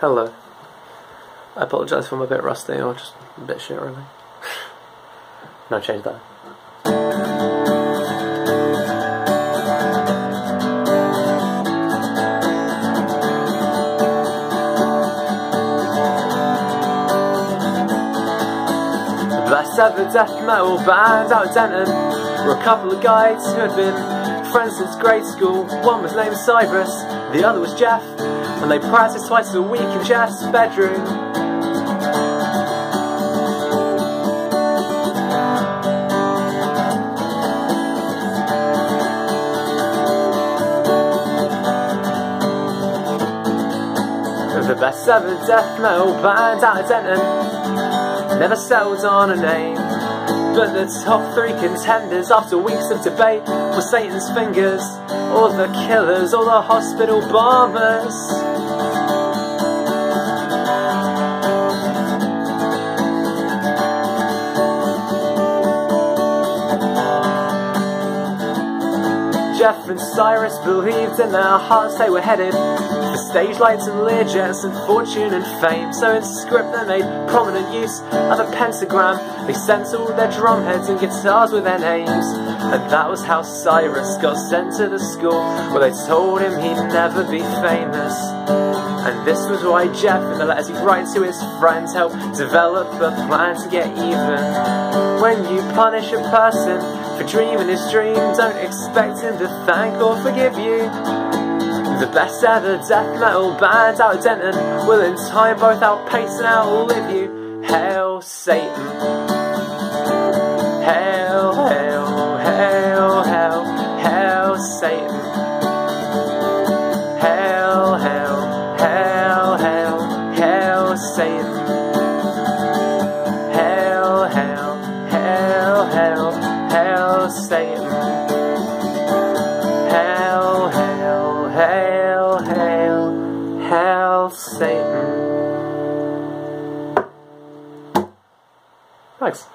Hello. I apologise if I'm a bit rusty or just a bit shit, really. no, change that. Best ever death metal band out of Denton were a couple of guys who had been friends since grade school. One was named Cyrus, the other was Jeff, and they practice twice a week in Jeff's bedroom. The best ever death metal band out of Denton never settled on a name. But the top three contenders after weeks of debate were Satan's Fingers, all the Killers, all the Hospital Bombers. Jeff and Cyrus believed in their hearts they were headed for stage lights and Learjets and fortune and fame. So in script they made prominent use of a pentagram. They stenciled their drum heads and guitars with their names. And that was how Cyrus got sent to the school where they told him he'd never be famous. This was why Jeff, in the letters he'd write to his friends, helped develop a plan to get even. When you punish a person for dreaming his dream, don't expect him to thank or forgive you. The best ever death metal band out of Denton will in time both outpace and outlive you. Hail Satan. Hail Satan. Hail, hail, hail, hail, hail Satan. Hail, hail, hail, hail, hail Satan. Thanks.